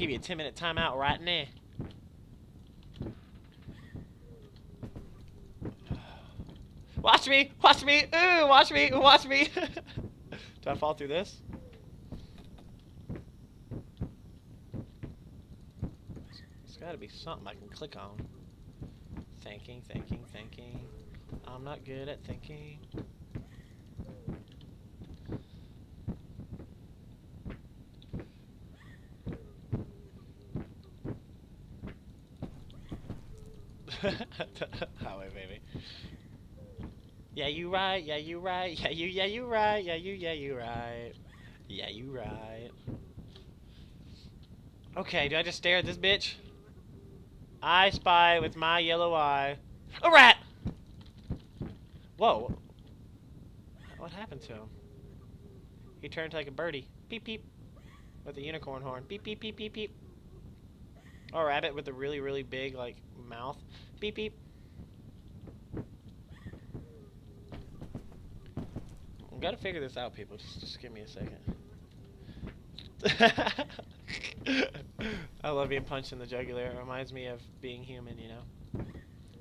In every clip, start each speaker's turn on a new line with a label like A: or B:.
A: give you a 10 minute timeout right now. Watch me! Watch me! Ooh! Watch me! Watch me! Do I fall through this? There's gotta be something I can click on. Thinking, thinking, thinking. I'm not good at thinking. Highway baby. Yeah, you right. Yeah, you right. Yeah, you. Yeah, you right. Yeah, you. Yeah, you right. Yeah, you right. Okay, do I just stare at this bitch? I spy with my yellow eye. A rat! Whoa. What happened to him? He turned like a birdie. Peep peep. With a unicorn horn. Beep beep beep beep beep. Or a rabbit with a really, really big, like, mouth. Beep beep. I've got to figure this out, people. Just, just give me a second. I love being punched in the jugular. It reminds me of being human, you know?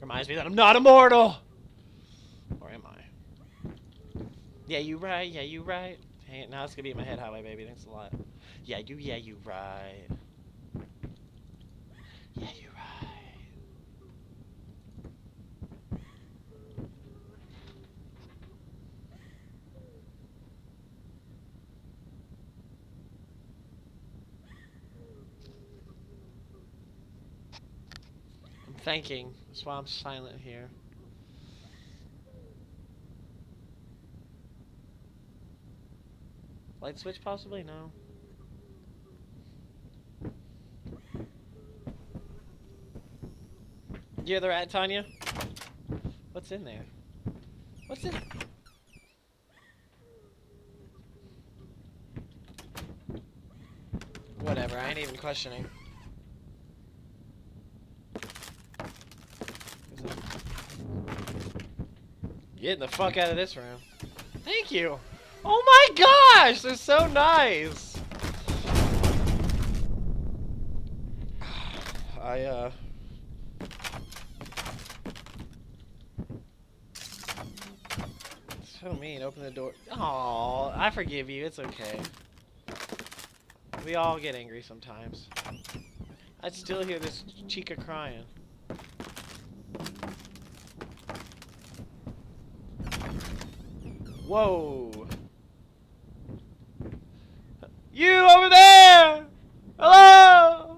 A: Reminds me that I'm not immortal! Or am I? Yeah, you right. Yeah, you right. Hey, now it's gonna be in my head highway, baby. Thanks a lot. Yeah, you, yeah, you right. Yeah, you right. I'm thinking. That's why I'm silent here. Light switch possibly? No. You hear the rat, Tanya? What's in there? What's in? Whatever, I ain't even questioning. Getting the fuck out of this room. Thank you! Oh my gosh! They're so nice! I, uh... So mean, open the door. Oh, I forgive you, it's okay. We all get angry sometimes. I still hear this chica crying. Whoa! You over there! Hello!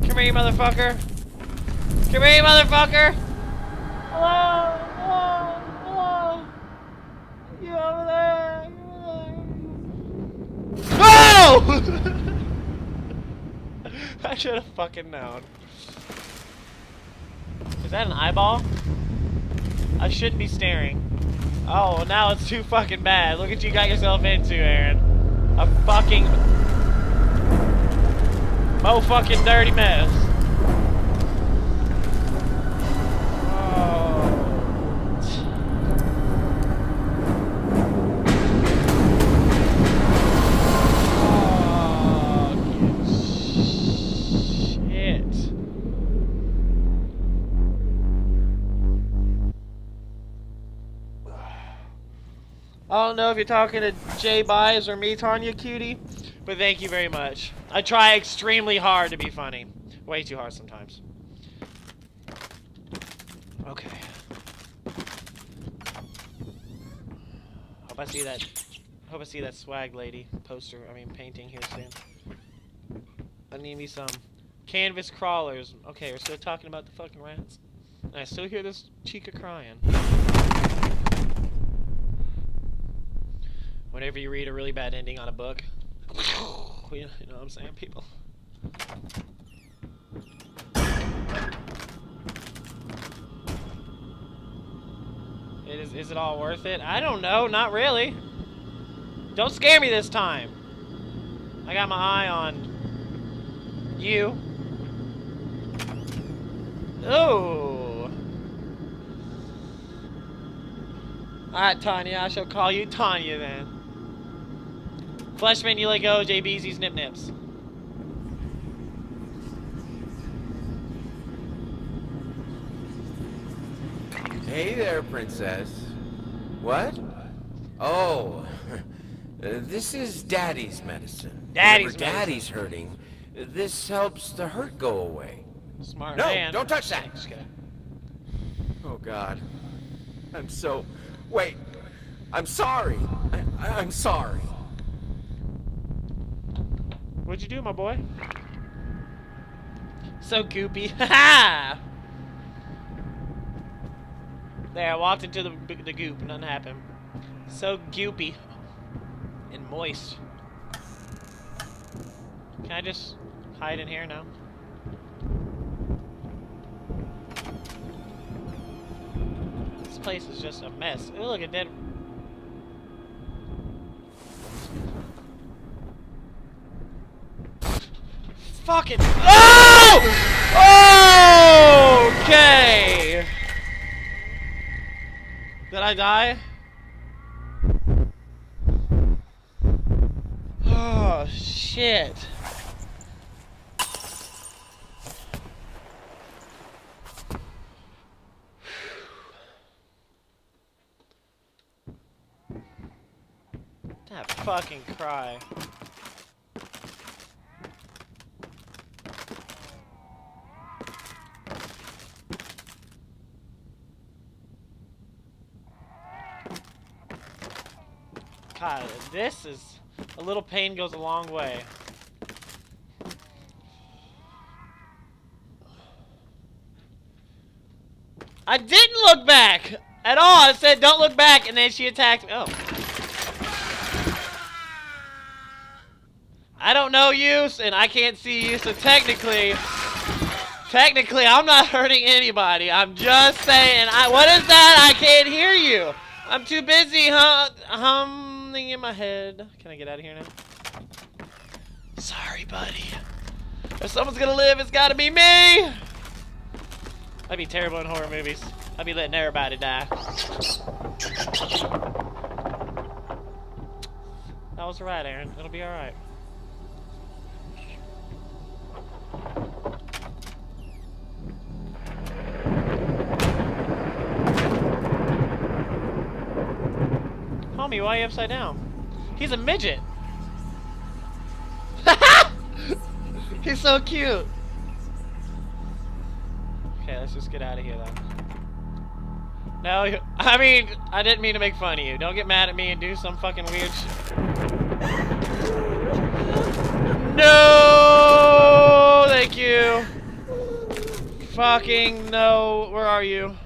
A: Come here, motherfucker! Come here, motherfucker! Hello! Hello! Hello! You over there! You over there! Oh! I should have fucking known. Is that an eyeball? I shouldn't be staring. Oh, now it's too fucking bad. Look what you got yourself into, Aaron. A fucking... Mo fucking dirty mess. Don't know if you're talking to Jay Bies or me, Tanya Cutie, but thank you very much. I try extremely hard to be funny. Way too hard sometimes. Okay. Hope I see that. Hope I see that swag lady poster. I mean painting here soon. I need me some canvas crawlers. Okay, we're still talking about the fucking rats. And I still hear this chica crying. Whenever you read a really bad ending on a book, you know what I'm saying, people. It is, is it all worth it? I don't know, not really. Don't scare me this time. I got my eye on you. Oh. Alright, Tanya, I shall call you Tanya then. Fleshman, you let go, JBZ's nip nips.
B: Hey there, princess. What? Oh, this is Daddy's medicine.
A: Daddy's
B: Whenever Daddy's hurting. This helps the hurt go away.
A: Smart
B: No,
A: man.
B: don't touch that. Oh God, I'm so. Wait, I'm sorry. I, I, I'm sorry.
A: What'd you do, my boy? So goopy. Ha There, I walked into the, the goop. Nothing happened. So goopy. And moist. Can I just hide in here now? This place is just a mess. Ooh, look, a dead... Fucking... Oh! Okay! Did I die? Oh, shit. That fucking cry. God, this is... A little pain goes a long way. I didn't look back! At all! I said don't look back, and then she attacked me. Oh. I don't know you, and I can't see you, so technically... Technically, I'm not hurting anybody. I'm just saying, I, what is that? I can't hear you. I'm too busy huh? hum, humming in my head. Can I get out of here now? Sorry, buddy. If someone's gonna live, it's gotta be me! I'd be terrible in horror movies. I'd be letting everybody die. That was right, Aaron. It'll be alright. Why are you upside down? He's a midget! He's so cute! Okay, let's just get out of here then. No, I mean, I didn't mean to make fun of you. Don't get mad at me and do some fucking weird shit. No! Thank you! Fucking no. Where are you?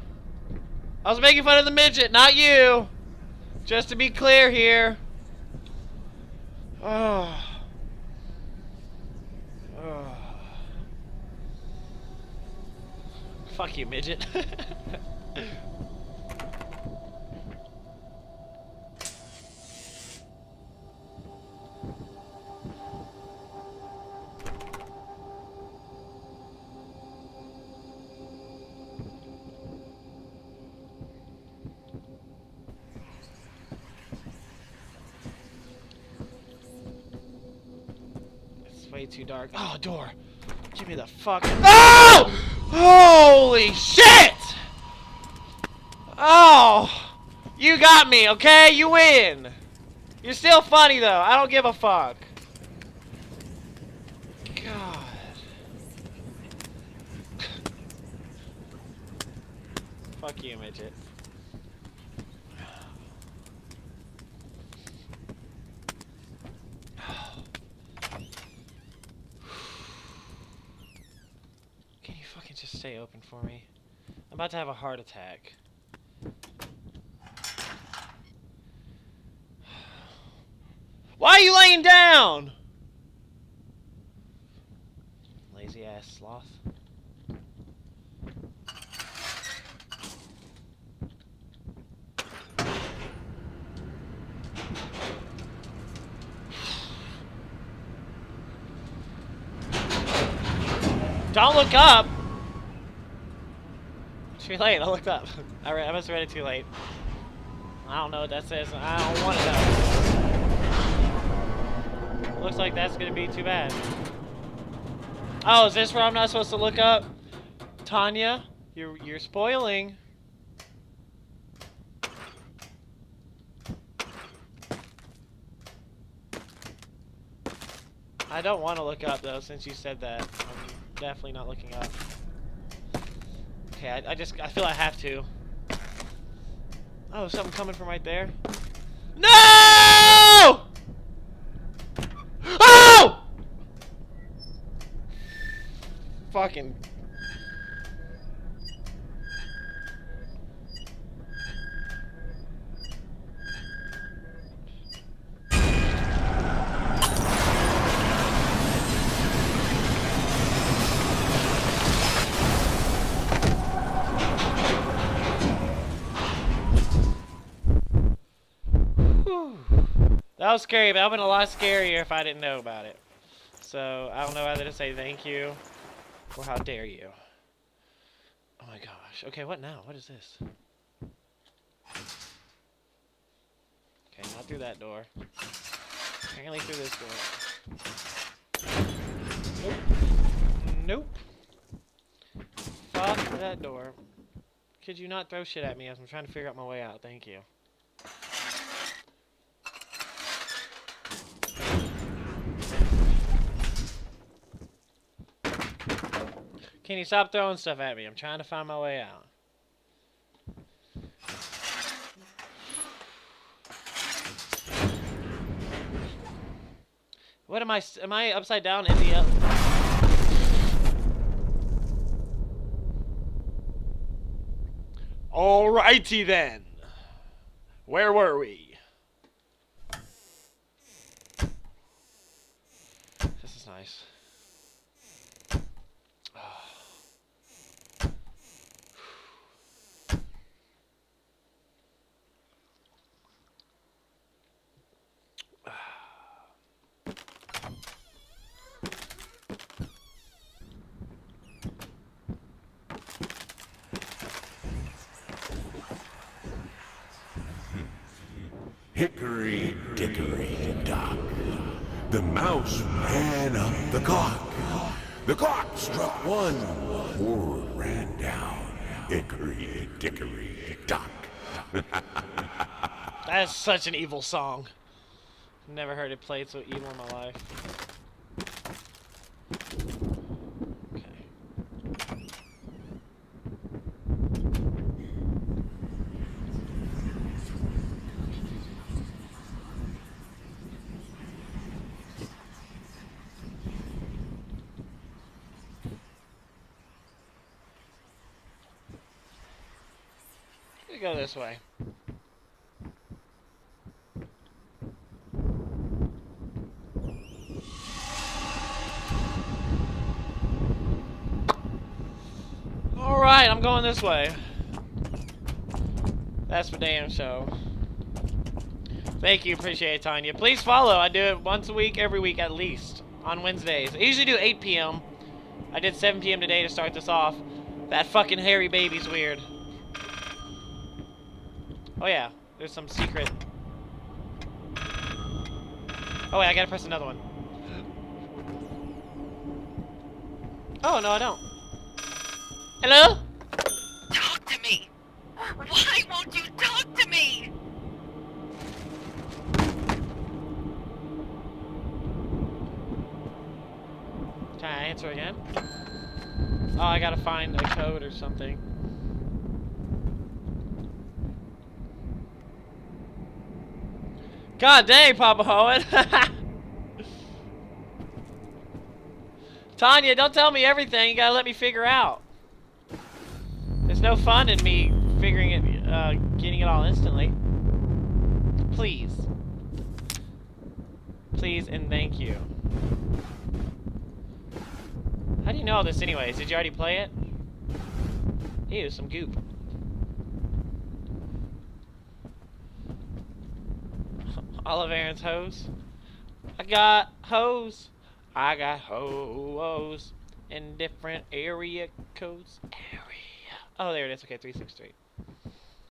A: I was making fun of the midget, not you! Just to be clear here. Oh. Oh. Fuck you, midget. dark. Oh, door. Give me the fuck. Oh! Holy shit! Oh! You got me, okay? You win! You're still funny, though. I don't give a fuck. God. fuck you, midget. Fucking just stay open for me? I'm about to have a heart attack. Why are you laying down? Lazy ass sloth. Don't look up! Too late, I looked up. I, I must have read it too late. I don't know what that says. I don't want to know. Looks like that's gonna be too bad. Oh, is this where I'm not supposed to look up? Tanya, you're you're spoiling. I don't want to look up though, since you said that. I'm definitely not looking up. Okay, I, I just I feel I have to. Oh, something coming from right there. No! Oh! Fucking. That was scary, but that would have been a lot scarier if I didn't know about it. So, I don't know whether to say thank you or how dare you. Oh my gosh. Okay, what now? What is this? Okay, not through that door. Apparently through this door. Nope. Nope. Fuck that door. Could you not throw shit at me as I'm trying to figure out my way out? Thank you. Can you stop throwing stuff at me? I'm trying to find my way out. What am I? Am I upside down in the? Uh... Alrighty then. Where were we? This is nice.
C: Hickory dickory dock. The mouse ran up the clock. The clock struck one. Horror ran down. Hickory dickory dock.
A: That's such an evil song. Never heard it played so evil in my life. We go this way. Alright, I'm going this way. That's for damn show. Thank you, appreciate it, Tanya. Please follow. I do it once a week, every week at least. On Wednesdays. I usually do 8 p.m. I did 7 p.m. today to start this off. That fucking hairy baby's weird. Oh yeah, there's some secret. Oh wait, I gotta press another one. Oh no, I don't. Hello?
D: Talk to me! Why won't you talk to me?
A: Can I answer again? Oh, I gotta find a code or something. God dang, Papa Hohen! Tanya, don't tell me everything. You gotta let me figure out. There's no fun in me figuring it, uh, getting it all instantly. Please. Please and thank you. How do you know all this anyways? Did you already play it? Ew, some goop. Olive Aaron's hose. I got hose. I got hose in different area codes. Area. Oh, there it is. Okay, 363.